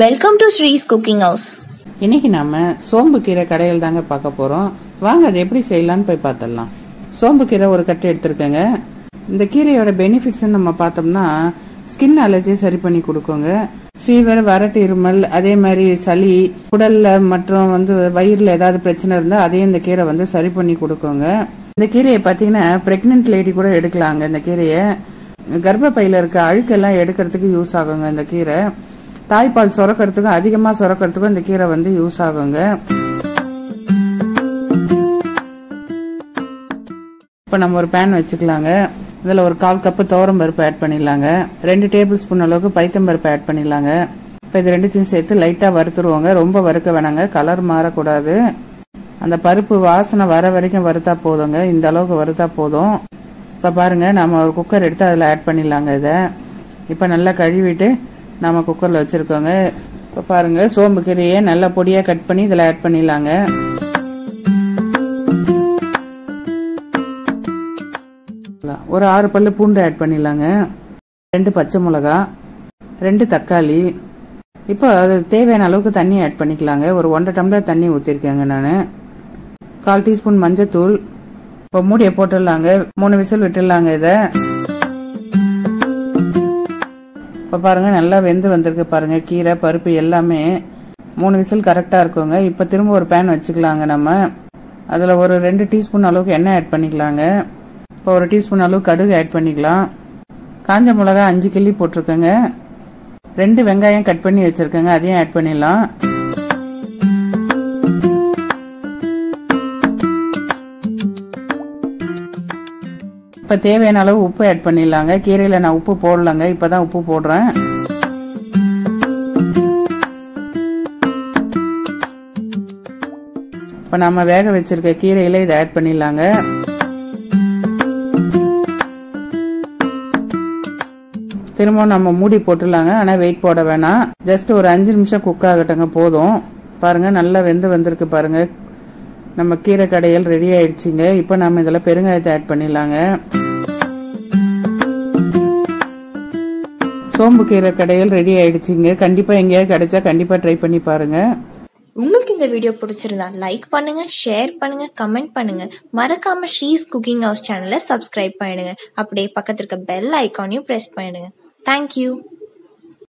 Welcome to Sris cooking house இன்னைக்கு நாம சோம்பு கீரை கடையில் தாங்க பார்க்க போறோம். வாங்க அதை எப்படி செய்யலாம்னு போய் பார்த்துடலாம். சோம்பு கீரை ஒரு கட்டு எடுத்திருக்கேங்க. இந்த கீரையோட பெனிஃபிட்ஸ் நம்ம பார்த்தோம்னா ஸ்கின் அலர்ஜி சரி பண்ணி கொடுக்குங்க. ஃபீவர் வரட்டு இருமல் அதே மாதிரி சளி உடல்ல மற்றும் வந்து வயிறுல ஏதாவது பிரச்சனை இருந்தா அதையும் இந்த கீரை வந்து சரி பண்ணி கொடுக்குங்க. இந்த கீரையை பார்த்தீங்கன்னா பிரெக்னென்ட் லேடி கூட எடுக்கலாங்க இந்த கீரையை. கர்ப்பப்பையில இருக்க அழுக்கெல்லாம் எடுக்கிறதுக்கு யூஸ் ஆகுங்க இந்த கீரை. தாய்ப்பால் சுரக்கிறதுக்கும் அதிகமா சுரக்கிறதுக்கும் இந்த கீரை வந்து யூஸ் ஆகுங்க. இப்போ நம்ம ஒரு பேன் வச்சுக்கலாங்க. இதில் ஒரு கால் கப்பு துவரம் பருப்பு ஆட் பண்ணிடலாங்க. ரெண்டு டேபிள் ஸ்பூன் அளவுக்கு பைத்தம் பருப்பு ஆட் பண்ணிடலாங்க. இப்போ இது ரெண்டுத்தையும் சேர்த்து லைட்டாக வறுத்துருவோங்க. ரொம்ப வறுக்க வேணாங்க. கலர் மாறக்கூடாது. அந்த பருப்பு வாசனை வர வரைக்கும் வறுத்தா போதுங்க. இந்த அளவுக்கு வறுத்தா போதும். இப்போ பாருங்க நம்ம ஒரு குக்கர் எடுத்து அதில் ஆட் பண்ணிடலாங்க இதை. இப்போ நல்லா கழுவிட்டு நாம் குக்கரில் வச்சுருக்கோங்க. இப்போ பாருங்க சோம்பு கீரையை நல்லா பொடியாக கட் பண்ணி இதில் ஆட் பண்ணிடலாங்க. ஒரு ஆறு பல்லு பூண்டு ஆட் பண்ணிடலாங்க. ரெண்டு பச்சை மிளகா ரெண்டு தக்காளி. இப்போ அது தேவையான அளவுக்கு தண்ணி ஆட் பண்ணிக்கலாங்க. ஒரு ஒன்றரை டம்ளர் தண்ணி ஊற்றிருக்கேங்க நான். கால் டீஸ்பூன் மஞ்சத்தூள். இப்போ மூடியை போட்டுடலாங்க. மூணு விசில் விட்டுடலாங்க இதை. இப்போ பாருங்க நல்லா வெந்து வந்திருக்கு பாருங்க கீரை பருப்பு எல்லாமே. மூணு விசில் கரெக்டாக இருக்குங்க. இப்போ திரும்ப ஒரு பேன் வச்சுக்கலாங்க நம்ம. அதில் ஒரு ரெண்டு டீஸ்பூன் அளவுக்கு எண்ணெய் ஆட் பண்ணிக்கலாங்க. இப்போ ஒரு டீஸ்பூன் அளவுக்கு கடுகு ஆட் பண்ணிக்கலாம். காஞ்ச மிளகா அஞ்சு கிள்ளி போட்டிருக்கேங்க. ரெண்டு வெங்காயம் கட் பண்ணி வச்சிருக்கேங்க. அதையும் ஆட் பண்ணிடலாம். இப்போ தேவையான அளவு உப்பு ஆட் பண்ணிடலாங்க. கீரையில் நான் உப்பு போடலங்க. இப்போ தான் உப்பு போடுறேன். இப்போ நம்ம வேக வச்சிருக்க கீரையில் இதை ஆட் பண்ணிடலாங்க. திரும்ப நம்ம மூடி போட்டுடலாங்க. ஆனால் வெயிட் போட வேணாம். ஜஸ்ட் ஒரு அஞ்சு நிமிஷம் குக் ஆகட்டங்க. போதும். பாருங்கள் நல்லா வெந்து வந்திருக்கு பாருங்கள் நம்ம கீரை கடையல் ரெடி ஆயிடுச்சுங்க. இப்போ நம்ம இதில் பெருங்காயத்தை ஆட் பண்ணிடலாங்க. சோம்பு கீரை கடையில் ரெடி ஆயிடுச்சுங்க. கண்டிப்பா எங்கேயாவது கிடைச்சா கண்டிப்பா ட்ரை பண்ணி பாருங்க. உங்களுக்கு இந்த வீடியோ பிடிச்சிருந்தா லைக் பண்ணுங்க ஷேர் பண்ணுங்க கமெண்ட் பண்ணுங்க. மறக்காம ஷீஸ் குக்கிங் ஹவுஸ் சேனலை சப்ஸ்கிரைப் பண்ணிடுங்க. அப்படியே பக்கத்துல இருக்க பெல் ஐக்கானையும் பிரஸ் பண்ணிடுங்க. தேங்க்யூ